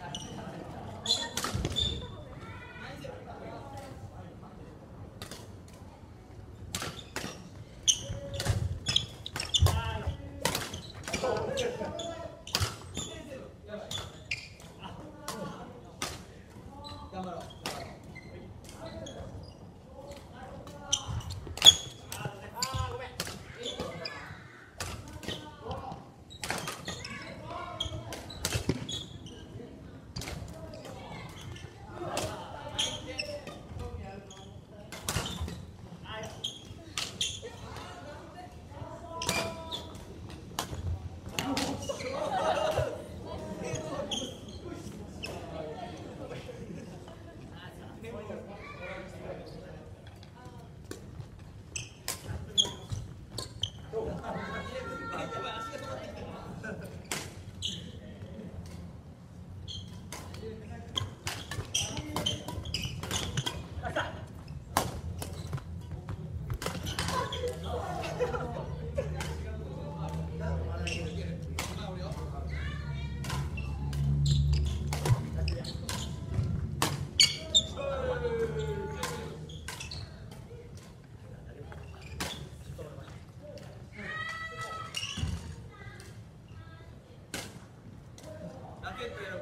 ラ get there